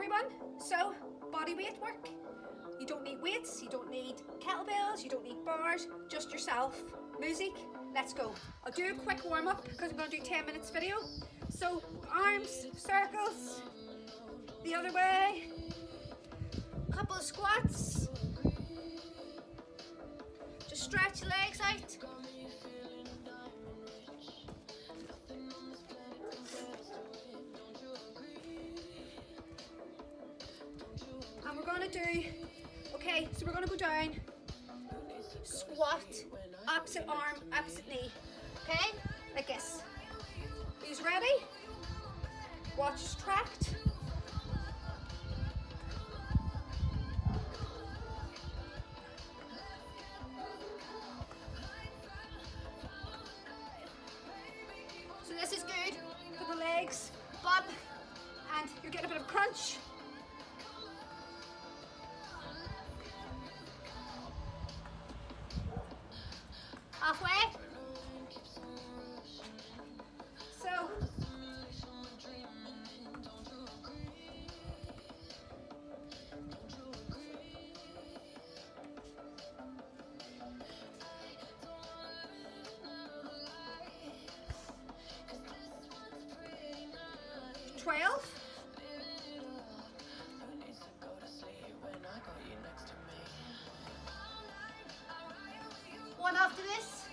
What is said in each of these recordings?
everyone. So, body weight work. You don't need weights, you don't need kettlebells, you don't need bars, just yourself. Music, let's go. I'll do a quick warm up because going to do 10 minutes video. So, arms, circles, the other way, couple of squats. Do, okay, so we're gonna go down, squat, opposite arm, opposite knee, okay? Like this. Who's ready? Watch is tracked. So this is good for the legs, bum, and you're getting a bit of crunch. 12? One after this.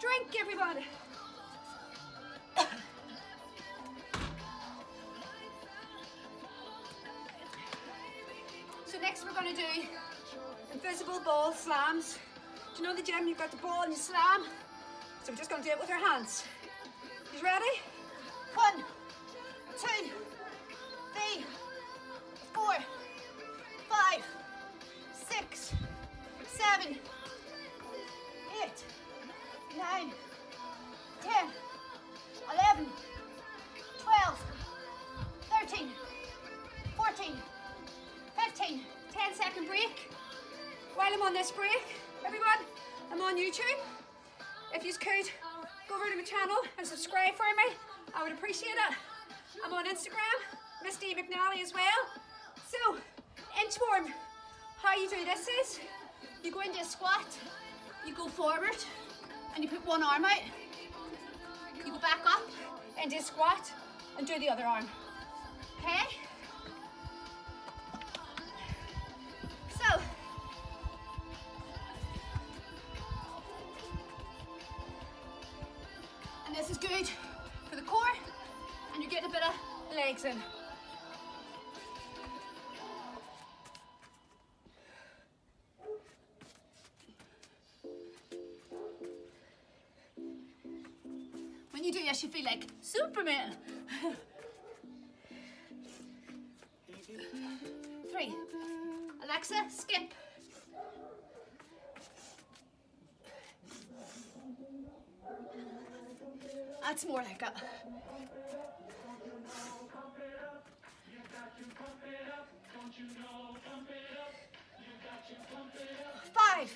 Drink, everybody. so next we're going to do invisible ball slams. Do you know the gym? You've got the ball and you slam. So we're just going to do it with our hands. You ready? One, two, three, four, five, six, seven, eight, nine, ten, eleven, twelve, thirteen, fourteen, fifteen. Ten second break. While I'm on this break, everyone, I'm on YouTube. If you could, go over to my channel and subscribe for me. I would appreciate it. I'm on Instagram, Miss D McNally as well. So, inchworm, how you do this is, you go into a squat, you go forward, and you put one arm out. You go back up into a squat, and do the other arm. Okay? A legs in. When you do this, you feel like Superman. Three. Alexa, skip. That's more like it. Five.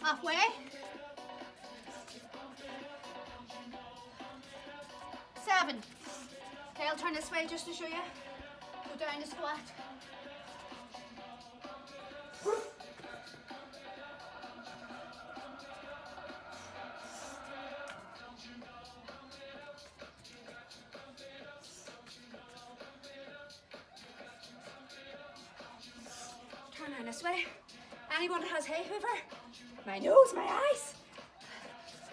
Halfway. Seven. Okay, I'll turn this way just to show you. Go down the squat. This way. Anyone that has hay fever? My nose, my eyes.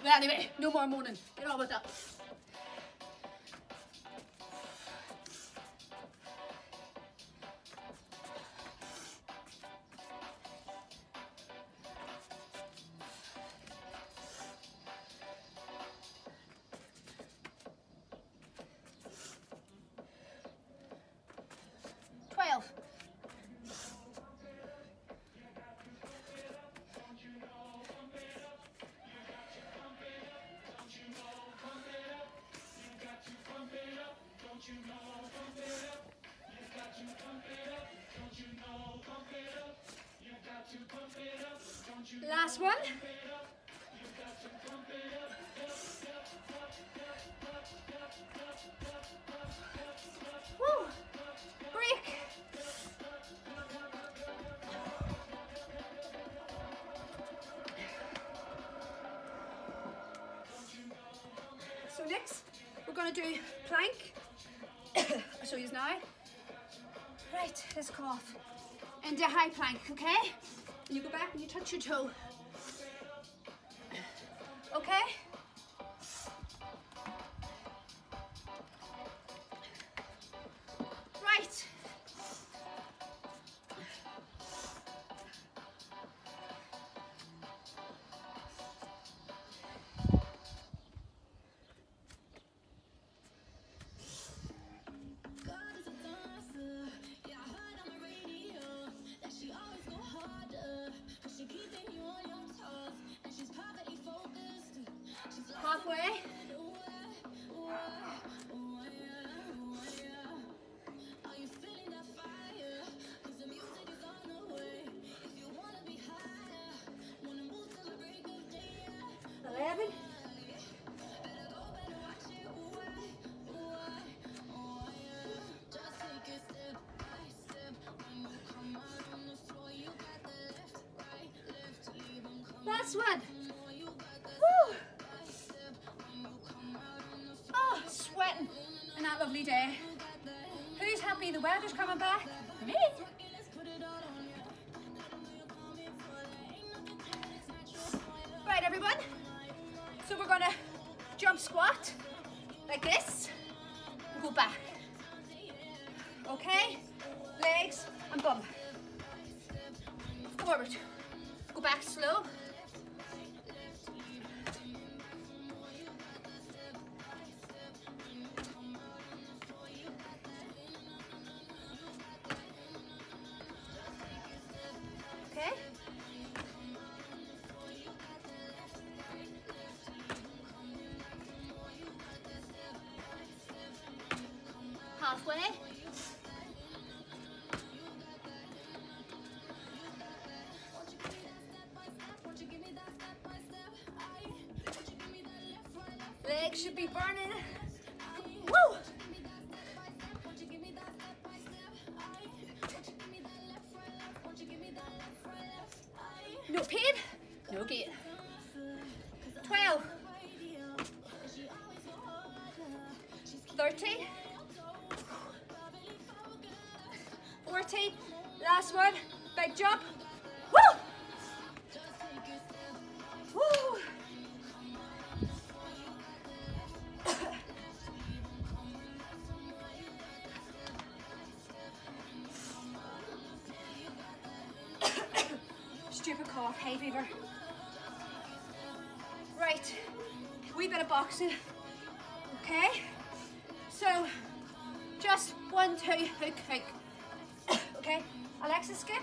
Well, anyway, no more moaning. Get on with that. Last one. So next, we're going to do plank. I'll show you now. Right, let's come off. Into high plank, okay? You go back and you touch your toe. Okay? 'Em come Last one. Lovely day. Who's happy the weather's coming back? Me. Right, everyone. So we're gonna jump squat like this and go back. Okay? Legs and bum. Forward. Go back slow. Me that left, right, left? I, No pain, no gain. 12, 13, 14, last one, big jump. Woo! Woo! Stupid cough, hay fever. Right, wee bit of boxing. Okay, so just one, two, hook, hook. Okay, Alexa, skip.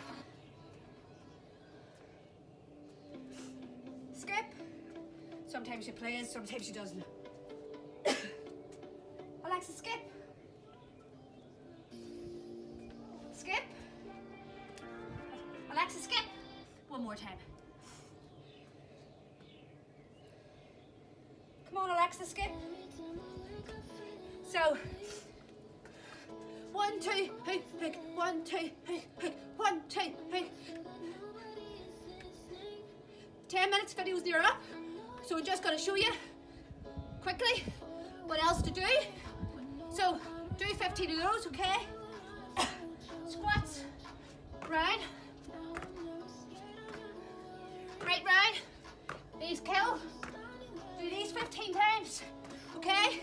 Skip. Sometimes she plays, sometimes she doesn't. Alexa, skip. Skip. Alexa, skip. One more time. Come on, Alexa, skip. So, one, two, hook, hook, one, two, hook, hook, one, two, hook. 10 minutes video's near up. So I'm just gonna show you quickly what else to do. So do 15 of those, okay? Squats, round, right round, these kill. Do these 15 times, okay?